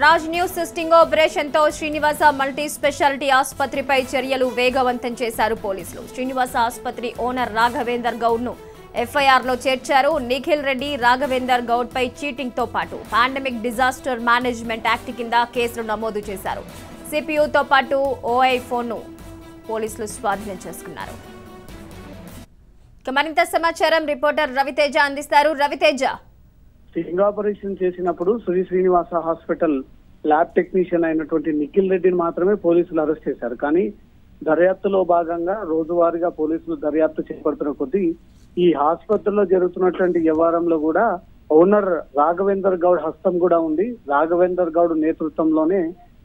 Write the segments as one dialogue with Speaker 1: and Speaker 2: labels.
Speaker 1: Raj news సిస్టింగ్ ఆపరేషన్తో Srinivasa multi speciality ఆసుపత్రిపై చర్యలు వేగవంతం చేశారు పోలీసులు. శ్రీనివాస ఆసుపత్రి ఓనర్ రాఘవేందర్ గౌడ్ను ఎఫ్ఐఆర్లో చేర్చారు. నిఖిల్ రెడ్డి రాఘవేందర్ గౌడ్పై చీటింగ్తో పాటు పాండమిక్ డిజాస్టర్ మేనేజ్మెంట్ యాక్ట్ కింద కేసులు నమోదు చేశారు. సిపియుతో పాటు ఓఐ ఫోన్ను పోలీసులు స్వాధీనం చేసుకున్నారు. మరింత సమాచారం రిపోర్టర్ రవితేజ అందిస్తారు. రవితేజ
Speaker 2: స్టింగ్ ఆపరేషన్ చేసినప్పుడు Shri Srinivasa hospital lab technician అయినటువంటి నిఖిల్ రెడ్డిని మాత్రమే పోలీసులు అరెస్ట్ చేశారు. కానీ దర్యాప్తులో భాగంగా రోజువారీగా పోలీసులు దర్యాప్తు చేపడుతున్న కొద్దీ ఈ ఆసుపత్రిలో జరుగుతున్నటువంటి వ్యవహారంలో కూడా ఓనర్ రాఘవేందర్ గౌడ్ హస్తం కూడా ఉంది. రాఘవేందర్ గౌడ్ నేతృత్వంలోనే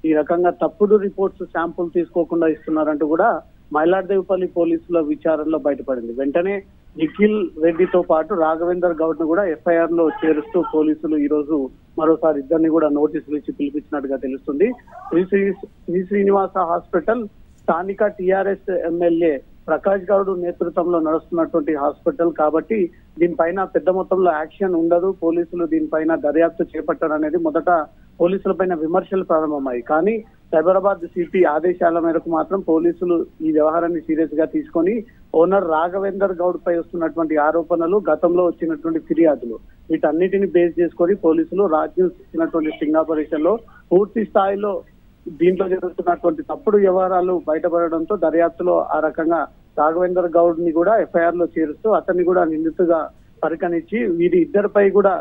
Speaker 2: ఈ రకంగా తప్పుడు రిపోర్ట్స్ శాంపుల్ తీసుకోకుండా ఇస్తున్నారంటూ కూడా మైలార్దేవిపల్లి పోలీసుల విచారణలో బయటపడింది. వెంటనే నిఖిల్ రెడ్డితో పాటు రాఘవేందర్ గౌడ్ను కూడా ఎఫ్ఐఆర్లో చేరుస్తూ పోలీసులు ఈ రోజు మరోసారి ఇద్దరిని కూడా నోటీసులు ఇచ్చి పిలిపించినట్టుగా తెలుస్తుంది. శ్రీ శ్రీ శ్రీ శ్రీనివాస హాస్పిటల్ స్థానిక టిఆర్ఎస్ ఎమ్మెల్యే ప్రకాష్ గౌడ్ నేతృత్వంలో నడుస్తున్నటువంటి హాస్పిటల్ కాబట్టి దీనిపైన పెద్ద మొత్తంలో యాక్షన్ ఉండదు. పోలీసులు దీనిపైన దర్యాప్తు చేపట్టడం అనేది మొదట పోలీసుల పైన విమర్శలు ప్రారంభమయ్యాయి. కానీ సైబరాబాద్ సిపి ఆదేశాల మేరకు మాత్రం పోలీసులు ఈ వ్యవహారాన్ని సీరియస్గా తీసుకొని ఓనర్ రాఘవేందర్ గౌడ్ పై వస్తున్నటువంటి ఆరోపణలు గతంలో వచ్చినటువంటి ఫిర్యాదులు వీటన్నిటిని బేస్ చేసుకొని పోలీసులు రాజ్యం ఇచ్చినటువంటి స్టింగ్ ఆపరేషన్లో పూర్తి స్థాయిలో దీంట్లో జరుగుతున్నటువంటి తప్పుడు వ్యవహారాలు బయటపడడంతో దర్యాప్తులో ఆ రకంగా రాఘవేందర్ గౌడ్ని కూడా ఎఫ్ఐఆర్లో చేరుస్తూ అతన్ని కూడా నిందితుగా పరిగణించి వీరి ఇద్దరిపై కూడా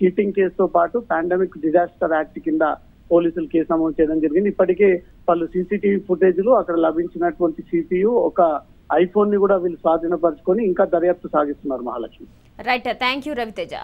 Speaker 2: చీటింగ్ కేసుతో పాటు పాండమిక్ డిజాస్టర్ యాక్ట్ కింద పోలీసులు కేసు నమోదు చేయడం జరిగింది. ఇప్పటికే పలు సీసీటీవీ ఫుటేజ్లు అక్కడ లభించినటువంటి సిపియు ఒక ఐఫోన్ని కూడా వీళ్ళు స్వాధీనపరుచుకొని ఇంకా దర్యాప్తు సాగిస్తున్నారు Mahalakshmi.
Speaker 1: Right thank you Raviteja